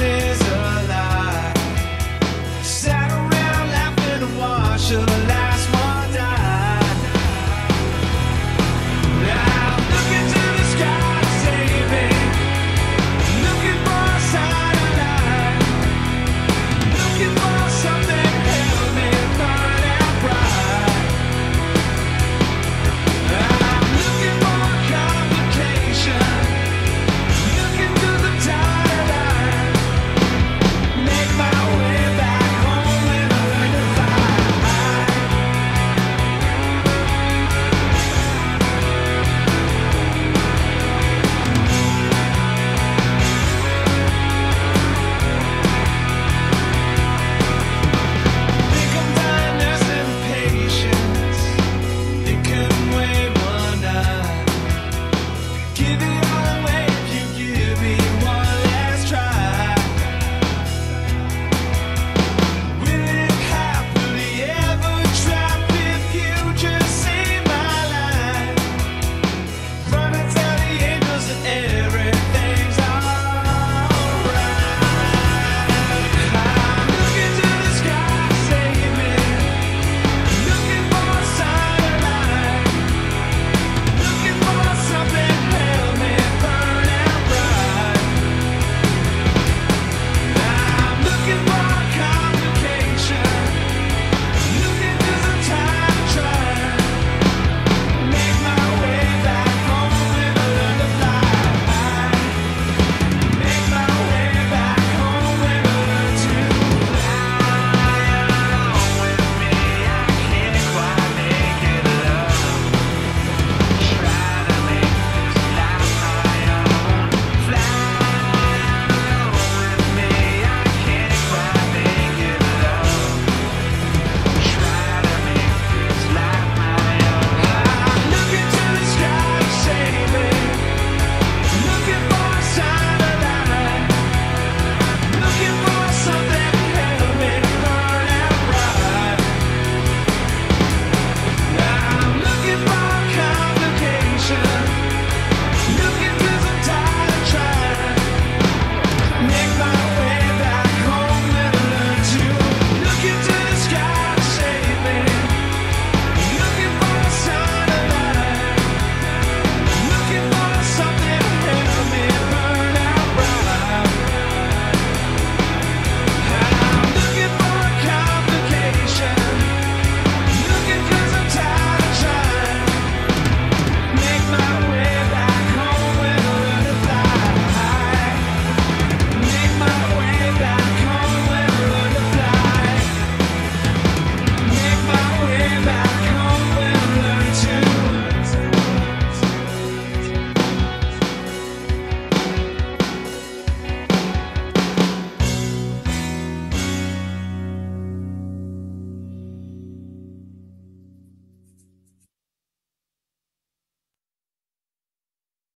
Is.